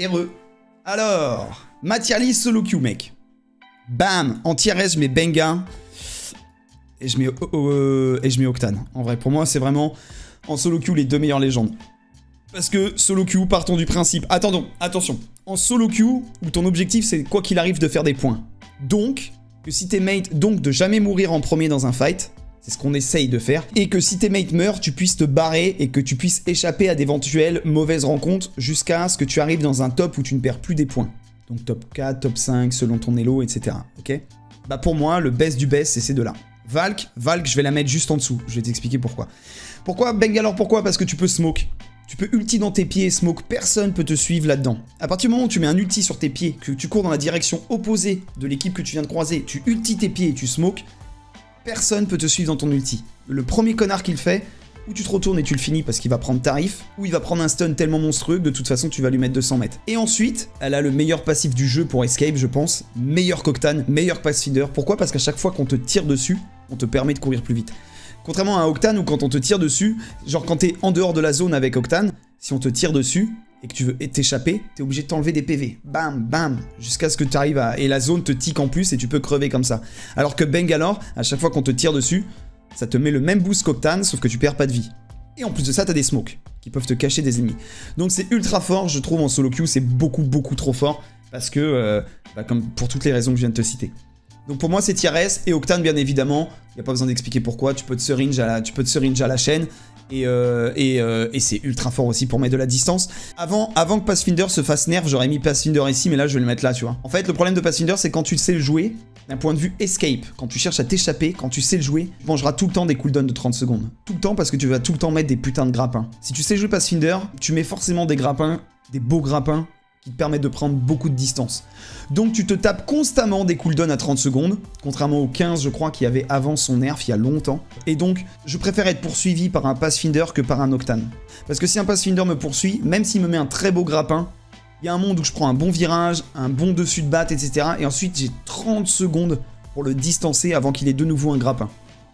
Heureux. Alors, matière lisse solo queue, mec. Bam En tier S, je mets Benga. Et je mets, euh, et je mets Octane. En vrai, pour moi, c'est vraiment en solo queue les deux meilleures légendes. Parce que solo queue, partons du principe. Attendons, attention. En solo queue, où ton objectif c'est quoi qu'il arrive de faire des points. Donc, que si tes mates, donc de jamais mourir en premier dans un fight, c'est ce qu'on essaye de faire. Et que si tes mates meurent, tu puisses te barrer et que tu puisses échapper à d'éventuelles mauvaises rencontres jusqu'à ce que tu arrives dans un top où tu ne perds plus des points. Donc top 4, top 5, selon ton elo, etc. Ok? Bah pour moi, le best du best, c'est ces deux-là. Valk, Valk, je vais la mettre juste en dessous. Je vais t'expliquer pourquoi. Pourquoi? Bengalore Pourquoi? Parce que tu peux smoke. Tu peux ulti dans tes pieds et smoke, personne peut te suivre là-dedans. À partir du moment où tu mets un ulti sur tes pieds, que tu cours dans la direction opposée de l'équipe que tu viens de croiser, tu ulti tes pieds et tu smoke, personne peut te suivre dans ton ulti. Le premier connard qu'il fait, ou tu te retournes et tu le finis parce qu'il va prendre tarif, ou il va prendre un stun tellement monstrueux que de toute façon tu vas lui mettre 200 mètres. Et ensuite, elle a le meilleur passif du jeu pour escape, je pense. Meilleur Coctan, meilleur pass feeder. Pourquoi? Parce qu'à chaque fois qu'on te tire dessus, on te permet de courir plus vite. Contrairement à Octane où quand on te tire dessus, genre quand t'es en dehors de la zone avec Octane, si on te tire dessus et que tu veux t'échapper, t'es obligé de t'enlever des PV. Bam, bam, jusqu'à ce que tu arrives à... Et la zone te tique en plus et tu peux crever comme ça. Alors que Bengalore, à chaque fois qu'on te tire dessus, ça te met le même boost qu'Octane, sauf que tu perds pas de vie. Et en plus de ça, t'as des smokes qui peuvent te cacher des ennemis. Donc c'est ultra fort, je trouve en solo queue, c'est beaucoup beaucoup trop fort parce que, euh, bah, pour toutes les raisons que je viens de te citer. Donc pour moi c'est tier S et Octane bien évidemment, il n'y a pas besoin d'expliquer pourquoi, tu peux te syringe tu peux te syringe à la chaîne et, euh, euh, et c'est ultra fort aussi pour mettre de la distance. Avant, avant que Pathfinder se fasse nerf, j'aurais mis Pathfinder ici mais là je vais le mettre là tu vois. En fait le problème de Pathfinder c'est quand tu sais le jouer, d'un point de vue escape, quand tu cherches à t'échapper, quand tu sais le jouer, tu mangeras tout le temps des cooldowns de 30 secondes. Tout le temps parce que tu vas tout le temps mettre des putains de grappins. Si tu sais jouer Pathfinder, tu mets forcément des grappins, des beaux grappins, qui te permettent de prendre beaucoup de distance. Donc tu te tapes constamment des cooldowns à 30 secondes, contrairement aux 15 je crois qu'il y avait avant son nerf il y a longtemps. Et donc je préfère être poursuivi par un Pathfinder que par un Octane. Parce que si un Pathfinder me poursuit, même s'il me met un très beau grappin, il y a un monde où je prends un bon virage, un bon dessus de batte, etc. Et ensuite j'ai 30 secondes pour le distancer avant qu'il ait de nouveau un grappin.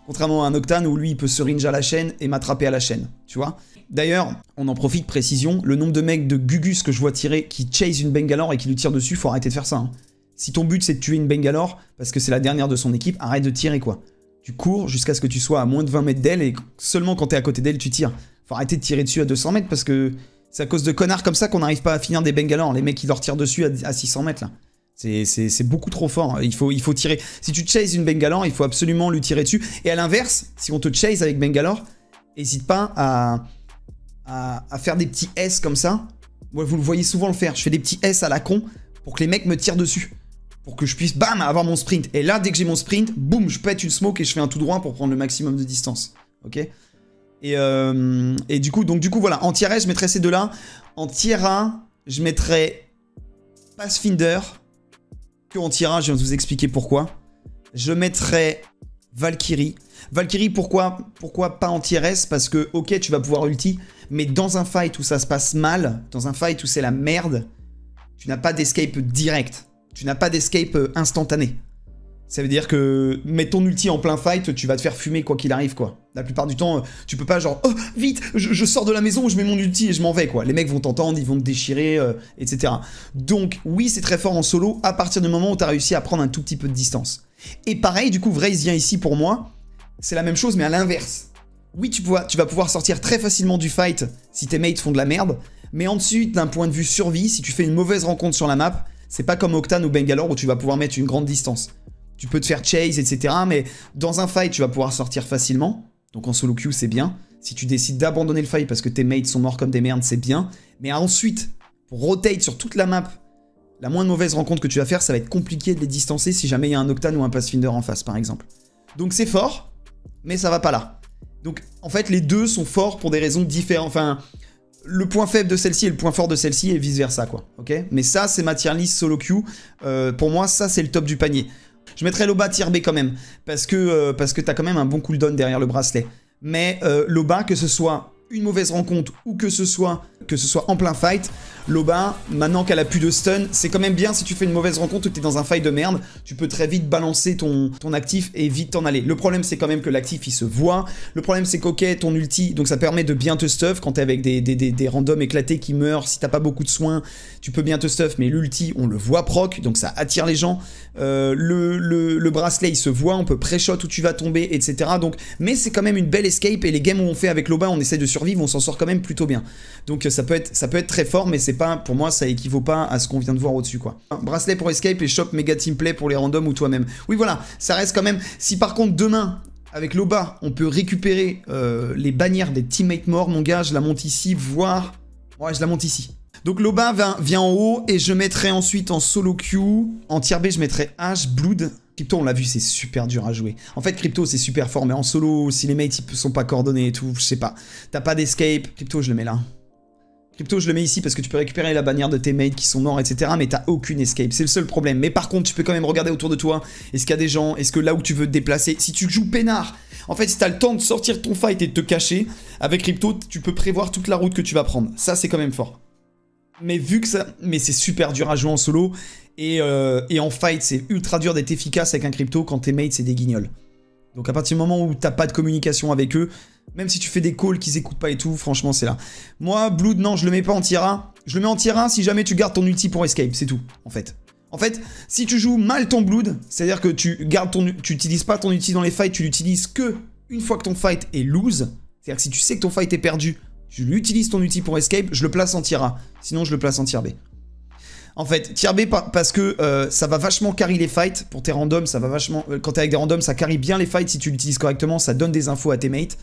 Contrairement à un Octane où lui il peut se ringe à la chaîne et m'attraper à la chaîne, tu vois D'ailleurs, on en profite, précision, le nombre de mecs de Gugus que je vois tirer qui chase une Bangalore et qui lui tire dessus, faut arrêter de faire ça. Hein. Si ton but c'est de tuer une Bangalore, parce que c'est la dernière de son équipe, arrête de tirer quoi. Tu cours jusqu'à ce que tu sois à moins de 20 mètres d'elle et seulement quand t'es à côté d'elle tu tires. Faut arrêter de tirer dessus à 200 mètres parce que c'est à cause de connards comme ça qu'on n'arrive pas à finir des Bangalore, les mecs qui leur tirent dessus à 600 mètres là. C'est beaucoup trop fort, il faut, il faut tirer. Si tu chases une Bangalore, il faut absolument lui tirer dessus. Et à l'inverse, si on te chase avec Bangalore, n'hésite pas à à, faire des petits S comme ça. Vous le voyez souvent le faire. Je fais des petits S à la con pour que les mecs me tirent dessus. Pour que je puisse, bam, avoir mon sprint. Et là, dès que j'ai mon sprint, boum, je pète une smoke et je fais un tout droit pour prendre le maximum de distance. Ok? Et, euh, du coup, donc du coup, voilà. En tier S, je mettrais ces deux-là. En tier A, je mettrais Pathfinder. Que en tier A, je vais vous expliquer pourquoi. Je mettrais Valkyrie. Valkyrie, pourquoi, pourquoi pas en tier S? Parce que, ok, tu vas pouvoir ulti, mais dans un fight où ça se passe mal, dans un fight où c'est la merde, tu n'as pas d'escape direct. Tu n'as pas d'escape euh, instantané. Ça veut dire que mets ton ulti en plein fight, tu vas te faire fumer quoi qu'il arrive quoi. La plupart du temps, euh, tu peux pas genre oh vite, je, sors de la maison, je mets mon ulti et je m'en vais quoi. Les mecs vont t'entendre, ils vont te déchirer, euh, etc. Donc oui, c'est très fort en solo à partir du moment où tu as réussi à prendre un tout petit peu de distance. Et pareil, du coup, Vraise vient ici pour moi. C'est la même chose mais à l'inverse. Oui, tu, tu vas pouvoir sortir très facilement du fight si tes mates font de la merde, mais ensuite, d'un point de vue survie, si tu fais une mauvaise rencontre sur la map, c'est pas comme Octane ou Bangalore où tu vas pouvoir mettre une grande distance. Tu peux te faire chase, etc. Mais dans un fight, tu vas pouvoir sortir facilement. Donc en solo queue, c'est bien. Si tu décides d'abandonner le fight parce que tes mates sont morts comme des merdes, c'est bien. Mais ensuite, pour rotate sur toute la map, la moins mauvaise rencontre que tu vas faire, ça va être compliqué de les distancer si jamais il y a un Octane ou un Pathfinder en face, par exemple. Donc c'est fort, mais ça va pas là. Donc en fait, les deux sont forts pour des raisons différentes. Enfin, le point faible de celle-ci et le point fort de celle-ci et vice-versa, quoi. Mais ça, c'est ma tier list solo queue. Euh, pour moi, ça, c'est le top du panier. Je mettrais Loba tier B quand même, parce que, euh, parce que t'as quand même un bon cooldown derrière le bracelet. Mais euh, Loba, que ce soit une mauvaise rencontre ou que ce soit que ce soit en plein fight, Loba, maintenant qu'elle a plus de stun, c'est quand même bien si tu fais une mauvaise rencontre ou que t'es dans un fight de merde, tu peux très vite balancer ton, actif et vite t'en aller. Le problème c'est quand même que l'actif il se voit, le problème c'est qu'ok, ton ulti, donc ça permet de bien te stuff quand t'es avec des, des, des, randoms éclatés qui meurent, si t'as pas beaucoup de soins, tu peux bien te stuff, mais l'ulti on le voit proc, donc ça attire les gens. Euh, le, le, bracelet il se voit, on peut pré-shot où tu vas tomber, etc. Donc, mais c'est quand même une belle escape et les games où on fait avec Loba, on essaie de on s'en sort quand même plutôt bien. Donc ça peut être, ça peut être très fort, mais c'est pas, pour moi, ça équivaut pas à ce qu'on vient de voir au-dessus, quoi. Bracelet pour escape et shop méga teamplay pour les randoms ou toi-même. Oui, voilà, ça reste quand même. Si par contre demain, avec Loba, on peut récupérer euh, les bannières des teammates morts, mon gars, je la monte ici, voire. Ouais, je la monte ici. Donc Loba vient, en haut et je mettrai ensuite en solo queue. En tier B, je mettrai H, Blood. Crypto, on l'a vu, c'est super dur à jouer. En fait, Crypto, c'est super fort, mais en solo, si les mates ils sont pas coordonnés et tout, je sais pas. T'as pas d'escape. Crypto, je le mets là. Crypto, je le mets ici parce que tu peux récupérer la bannière de tes mates qui sont morts, etc. Mais t'as aucune escape. C'est le seul problème. Mais par contre, tu peux quand même regarder autour de toi. Est-ce qu'il y a des gens Est-ce que là où tu veux te déplacer Si tu joues peinard, en fait, si t'as le temps de sortir ton fight et de te cacher, avec Crypto, tu peux prévoir toute la route que tu vas prendre. Ça, c'est quand même fort. Mais vu que ça... Mais c'est super dur à jouer en solo. Et, euh, et en fight, c'est ultra dur d'être efficace avec un Crypto quand tes mates, c'est des guignols. Donc à partir du moment où t'as pas de communication avec eux, même si tu fais des calls qu'ils écoutent pas et tout, franchement c'est là. Moi, Blood, non, je le mets pas en tier 1. Je le mets en tier 1 si jamais tu gardes ton ulti pour escape, c'est tout, en fait. En fait, si tu joues mal ton Blood, c'est-à-dire que tu gardes ton, tu utilises pas ton ulti dans les fights, tu l'utilises que une fois que ton fight est lose, c'est-à-dire que si tu sais que ton fight est perdu, tu l'utilises ton ulti pour escape, je le place en tier A. Sinon, je le place en tier B. En fait, tier B parce que euh, ça va vachement carry les fights. Pour tes randoms, ça va vachement... Euh, quand t'es avec des randoms, ça carry bien les fights si tu l'utilises correctement. Ça donne des infos à tes mates.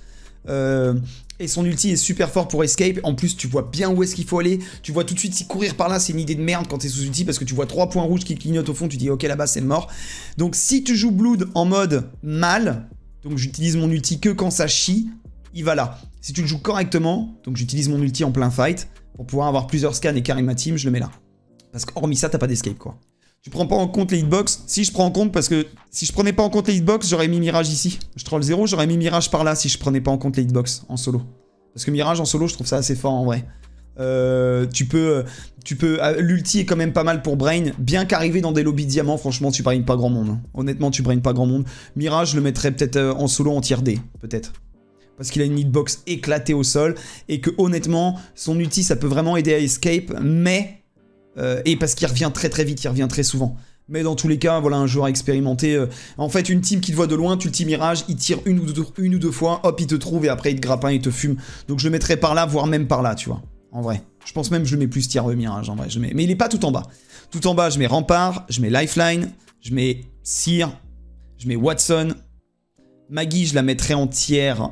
Euh, et son ulti est super fort pour escape. En plus, tu vois bien où est-ce qu'il faut aller. Tu vois tout de suite si courir par là, c'est une idée de merde quand t'es sous ulti parce que tu vois trois points rouges qui clignotent au fond. Tu dis ok là-bas c'est mort. Donc si tu joues Blood en mode mal, donc j'utilise mon ulti que quand ça chie, il va là. Si tu le joues correctement, donc j'utilise mon ulti en plein fight pour pouvoir avoir plusieurs scans et carry ma team, je le mets là. Parce qu'hormis ça, t'as pas d'escape, quoi. Tu prends pas en compte les hitbox? Si, je prends en compte parce que si je prenais pas en compte les hitbox, j'aurais mis Mirage ici. Je troll 0, j'aurais mis Mirage par là si je prenais pas en compte les hitbox en solo. Parce que Mirage en solo, je trouve ça assez fort en vrai. Euh, tu peux, tu peux, euh, l'ulti est quand même pas mal pour Brain. Bien qu'arriver dans des lobbies diamants, franchement, tu braines pas grand monde. Hein. Honnêtement, tu braines pas grand monde. Mirage, je le mettrais peut-être euh, en solo en tier D, peut-être. Parce qu'il a une hitbox éclatée au sol et que honnêtement, son ulti, ça peut vraiment aider à escape, mais euh, et parce qu'il revient très très vite, il revient très souvent. Mais dans tous les cas, voilà un joueur expérimenté. Euh, en fait, une team qui te voit de loin, tu le mirage, il tire une ou, deux, fois, hop, il te trouve et après il te grappin, il te fume. Donc je le mettrais par là, voire même par là, tu vois. En vrai. Je pense même que je mets plus tier de mirage, en vrai. Je. Mais il est pas tout en bas. Tout en bas, je mets Rampart, je mets Lifeline, je mets Seer, je mets Watson. Maggie, je la mettrais en tiers.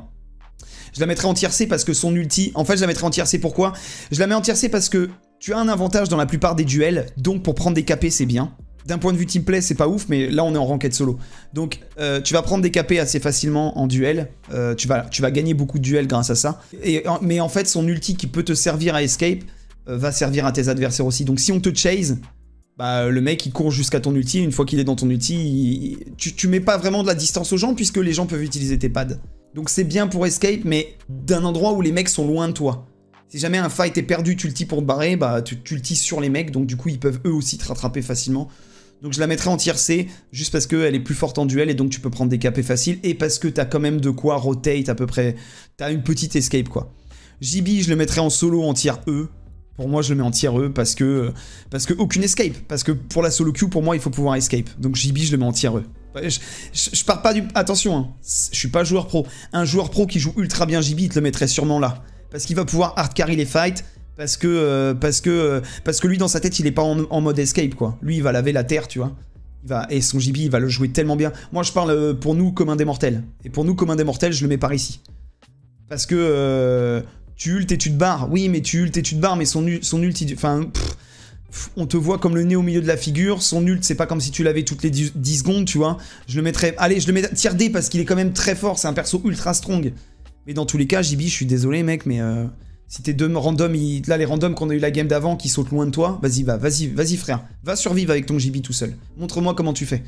Je la mettrais en tier C parce que son ulti... En fait, je la mettrais en tier C, pourquoi? Je la mets en tier C parce que tu as un avantage dans la plupart des duels, donc pour prendre des KP c'est bien. D'un point de vue teamplay c'est pas ouf, mais là on est en ranked solo. Donc euh, tu vas prendre des KP assez facilement en duel, euh, tu, vas, tu vas gagner beaucoup de duels grâce à ça. Et, mais en fait son ulti qui peut te servir à escape euh, va servir à tes adversaires aussi. Donc si on te chase, bah, le mec il court jusqu'à ton ulti, une fois qu'il est dans ton ulti, tu, tu mets pas vraiment de la distance aux gens puisque les gens peuvent utiliser tes pads. Donc c'est bien pour escape, mais d'un endroit où les mecs sont loin de toi. Si jamais un fight est perdu, tu le tis pour te barrer, bah tu, le tis sur les mecs, donc du coup ils peuvent eux aussi te rattraper facilement. Donc je la mettrai en tier C, juste parce qu'elle est plus forte en duel et donc tu peux prendre des KP faciles, et parce que t'as quand même de quoi rotate à peu près, t'as une petite escape quoi. JB je le mettrai en solo en tier E, pour moi je le mets en tier E parce que, parce que aucune escape, parce que pour la solo queue pour moi il faut pouvoir escape, donc JB je le mets en tier E. Je, je, pars pas du... Attention, hein, je suis pas joueur pro. Un joueur pro qui joue ultra bien JB, il te le mettrait sûrement là parce qu'il va pouvoir hard carry les fights, parce que, euh, parce que, euh, parce que lui dans sa tête il est pas en, mode escape quoi. Lui il va laver la terre tu vois. Il va, et son JB il va le jouer tellement bien. Moi je parle euh, pour nous comme un des mortels. Et pour nous comme un des mortels je le mets par ici. Parce que tu ultes et tu te barres. Oui mais tu ultes et tu te barres mais son, son ulti... Enfin... on te voit comme le nez au milieu de la figure, son ult c'est pas comme si tu l'avais toutes les 10 secondes, tu vois. Je le mettrais, allez, je le mets tier D parce qu'il est quand même très fort, c'est un perso ultra strong. Mais dans tous les cas, JB, je suis désolé, mec, mais euh, si t'es deux randoms, là, les randoms qu'on a eu la game d'avant qui sautent loin de toi, vas-y, va, vas-y, vas-y, frère. Va survivre avec ton JB tout seul. Montre-moi comment tu fais.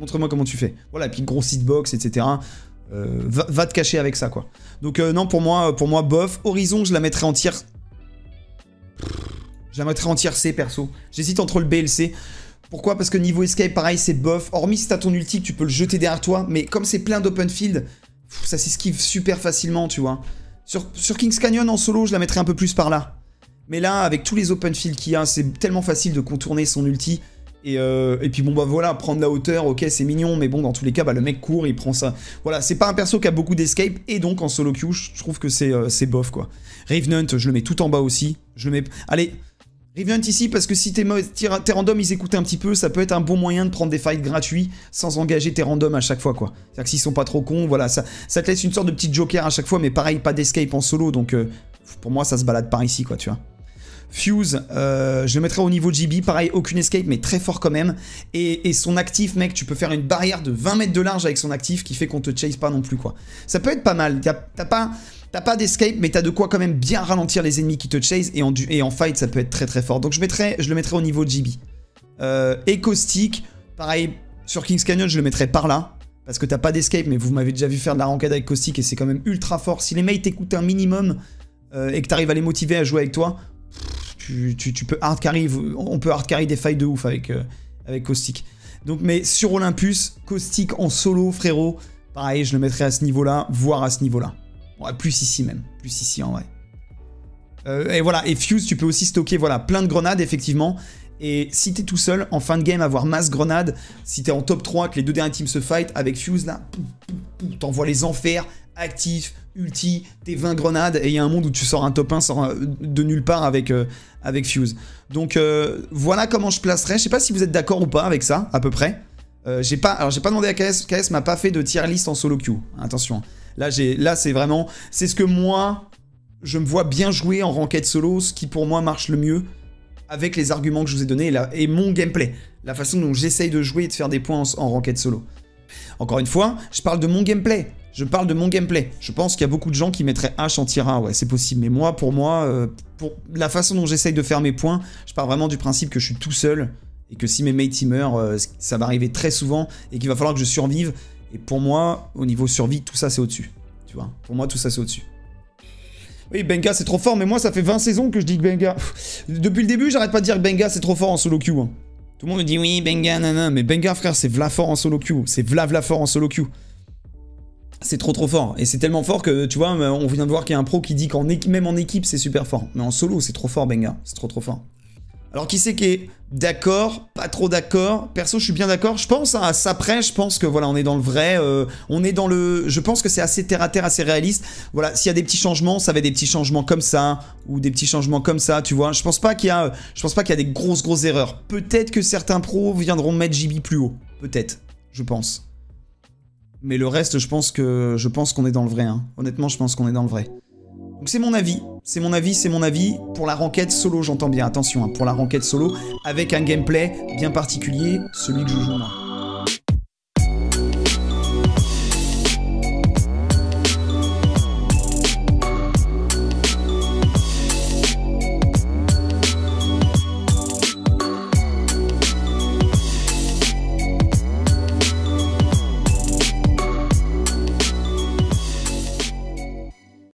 Montre-moi comment tu fais. Voilà, et puis grosse hitbox, etc. euh, va, te cacher avec ça, quoi. Donc non, pour moi, pour moi, bof. Horizon, je la mettrais en tiers... La mettrais en C, perso. J'hésite entre le B et le C. Pourquoi? Parce que niveau escape, pareil, c'est bof. Hormis si t'as ton ulti, tu peux le jeter derrière toi. Mais comme c'est plein d'open field, ça s'esquive super facilement, tu vois. Sur, King's Canyon, en solo, je la mettrais un peu plus par là. Mais là, avec tous les open fields qu'il y a, c'est tellement facile de contourner son ulti. Et, euh, et, puis bon bah voilà, prendre la hauteur, ok c'est mignon, mais bon dans tous les cas bah, le mec court, il prend ça. Voilà, c'est pas un perso qui a beaucoup d'escape, et donc en solo queue, je trouve que c'est euh, bof quoi. Revenant, je le mets tout en bas aussi. Je mets... Allez, Revenant ici parce que si tes, randoms ils écoutent un petit peu, ça peut être un bon moyen de prendre des fights gratuits sans engager tes randoms à chaque fois quoi. C'est-à-dire que s'ils sont pas trop cons, voilà, ça, te laisse une sorte de petit joker à chaque fois, mais pareil, pas d'escape en solo, donc euh, pour moi ça se balade par ici quoi, tu vois. Fuse, euh, je le mettrai au niveau GB, pareil, aucune escape, mais très fort quand même. Et, son actif, mec, tu peux faire une barrière de 20 mètres de large avec son actif qui fait qu'on te chase pas non plus, quoi. Ça peut être pas mal. T'as pas, pas d'escape, mais t'as de quoi quand même bien ralentir les ennemis qui te chase, et en, et fight, ça peut être très très fort. Donc je, mettrai, je le mettrai au niveau GB. Euh, pareil, sur King's Canyon, je le mettrai par là. Parce que t'as pas d'escape, mais vous m'avez déjà vu faire de la rankade avec Caustic et c'est quand même ultra fort. Si les mates t'écoutent un minimum euh, et que t'arrives à les motiver à jouer avec toi, tu, peux hard on peut hard carry des fights de ouf avec, euh, avec Caustic. Donc, mais sur Olympus, Caustic en solo, frérot, pareil, je le mettrai à ce niveau-là, voire à ce niveau-là. Plus ici même, plus ici en vrai. Euh, et voilà, et Fuse, tu peux aussi stocker voilà, plein de grenades, effectivement. Et si t'es tout seul, en fin de game, avoir masse grenade, si t'es en top 3, que les deux derniers teams se fight, avec Fuse, là, t'envoies les enfers, actifs, ulti, tes 20 grenades, et il y a un monde où tu sors un top 1 de nulle part avec, euh, avec Fuse. Donc euh, voilà comment je placerai. Je sais pas si vous êtes d'accord ou pas avec ça, à peu près. J'ai pas, alors j'ai pas demandé à KS, KS m'a pas fait de tier list en solo queue. Attention. Là, là c'est vraiment, c'est ce que moi, je me vois bien jouer en ranked solo, ce qui pour moi marche le mieux avec les arguments que je vous ai donnés et, mon gameplay. La façon dont j'essaye de jouer et de faire des points en, en ranked solo. Encore une fois, je parle de mon gameplay. Je parle de mon gameplay. Je pense qu'il y a beaucoup de gens qui mettraient H en tier 1, ouais, c'est possible. Mais moi, pour moi, euh, pour la façon dont j'essaye de faire mes points, je pars vraiment du principe que je suis tout seul et que si mes mates meurent, euh, ça va arriver très souvent et qu'il va falloir que je survive. Et pour moi, au niveau survie, tout ça c'est au-dessus. Tu vois Pour moi, tout ça c'est au-dessus. Oui, Benga c'est trop fort, mais moi ça fait 20 saisons que je dis que Benga. Depuis le début, j'arrête pas de dire que Benga c'est trop fort en solo queue. Hein. Tout le monde me dit oui, Benga, nanana, mais Benga frère, c'est vla fort en solo queue. C'est vla vla fort en solo queue c'est trop trop fort. Et c'est tellement fort que, tu vois, on vient de voir qu'il y a un pro qui dit qu'en même en équipe, c'est super fort. Mais en solo, c'est trop fort, Benga. C'est trop trop fort. Alors qui c'est qui est d'accord, pas trop d'accord? Perso, je suis bien d'accord. Je pense à ça après, je pense que voilà, on est dans le vrai. Euh, on est dans le... Je pense que c'est assez terre à terre, assez réaliste. Voilà, s'il y a des petits changements, ça va être des petits changements comme ça, ou des petits changements comme ça, tu vois. Je pense pas qu'il y a... Je pense pas qu'il y a des grosses grosses erreurs. Peut-être que certains pros viendront mettre JB plus haut. Peut-être. Je pense. Mais le reste, je pense que je pense qu'on est dans le vrai. Hein. Honnêtement, je pense qu'on est dans le vrai. Donc c'est mon avis. C'est mon avis, c'est mon avis. Pour la renquête solo, j'entends bien. Attention, hein, pour la renquête solo, avec un gameplay bien particulier, celui que je joue là.